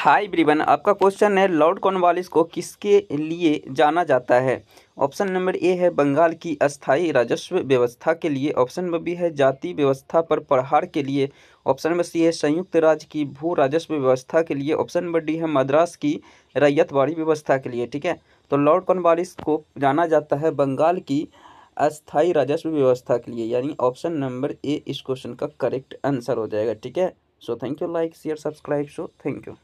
हाय ब्रिवन आपका क्वेश्चन है Lord Cornwallis को किसके लिए जाना जाता है? ऑप्शन नंबर ए है बंगाल की अस्थायी राजस्व व्यवस्था के लिए। ऑप्शन नंबर बी है जाति व्यवस्था पर प्रहार के लिए। ऑप्शन नंबर सी है संयुक्त राज्य की भू राजस्व व्यवस्था के लिए। ऑप्शन नंबर डी है मद्रास की रैयतवाड़ी व्यवस्था के लिए, ठीक है? तो लॉर्ड कॉर्नवालिस को जाना जाता है बंगाल की अस्थायी राजस्व व्यवस्था के लिए। यानी ऑप्शन नंबर ए इस क्वेश्चन का करेक्ट आंसर हो जाएगा, ठीक है? So thank you, like, share, subscribe, so thank you.